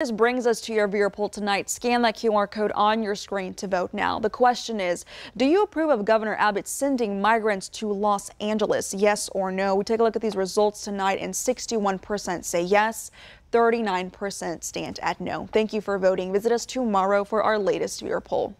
This brings us to your viewer poll tonight. Scan that QR code on your screen to vote now. The question is, do you approve of Governor Abbott sending migrants to Los Angeles? Yes or no? We take a look at these results tonight and 61% say yes, 39% stand at no. Thank you for voting. Visit us tomorrow for our latest viewer poll.